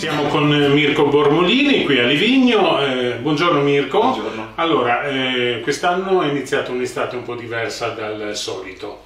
Siamo con Mirko Bormolini qui a Livigno. Eh, buongiorno Mirko. Buongiorno. Allora, eh, quest'anno è iniziata un'estate un po' diversa dal solito.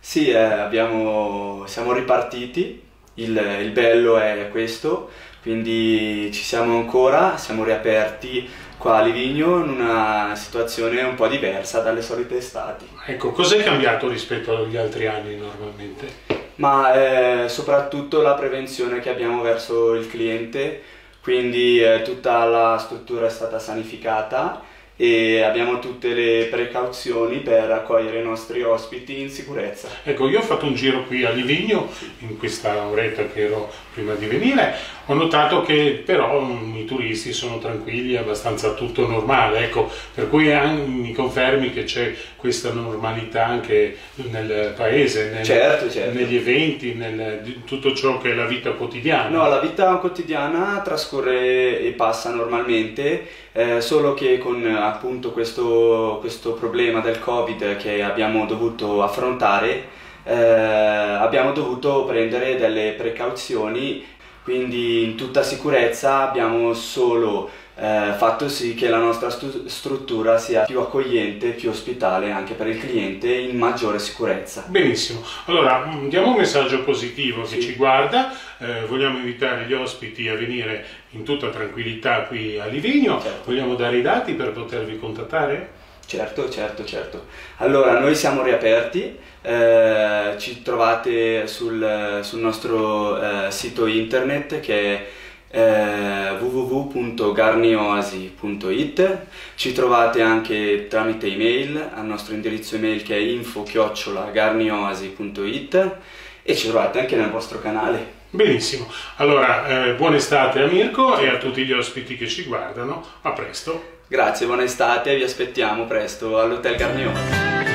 Sì, eh, abbiamo, siamo ripartiti, il, il bello è questo, quindi ci siamo ancora, siamo riaperti qua a Livigno in una situazione un po' diversa dalle solite estati. Ecco, cos'è cambiato rispetto agli altri anni normalmente? Ma eh, soprattutto la prevenzione che abbiamo verso il cliente, quindi eh, tutta la struttura è stata sanificata e abbiamo tutte le precauzioni per accogliere i nostri ospiti in sicurezza. Ecco, io ho fatto un giro qui a Livigno, in questa oretta che ero prima di venire, ho notato che però mm, i turisti sono tranquilli, è abbastanza tutto normale, ecco, per cui mi confermi che c'è questa normalità anche nel paese, nel, certo, certo. negli eventi, nel, tutto ciò che è la vita quotidiana. No, la vita quotidiana trascorre e passa normalmente, eh, solo che con appunto questo, questo problema del Covid che abbiamo dovuto affrontare, eh, abbiamo dovuto prendere delle precauzioni, quindi in tutta sicurezza abbiamo solo eh, fatto sì che la nostra struttura sia più accogliente, più ospitale anche per il cliente in maggiore sicurezza. Benissimo, allora mm, diamo un messaggio positivo sì. che ci guarda, eh, vogliamo invitare gli ospiti a venire in tutta tranquillità qui a Livigno, certo. vogliamo dare i dati per potervi contattare? Certo, certo, certo. Allora, noi siamo riaperti, eh, ci trovate sul, sul nostro eh, sito internet che è eh, www.garnioasi.it ci trovate anche tramite email al nostro indirizzo email che è info-garnioasi.it e ci trovate anche nel vostro canale. Benissimo, allora eh, buona estate a Mirko e a tutti gli ospiti che ci guardano, a presto. Grazie, buona estate, vi aspettiamo presto all'Hotel Garnier.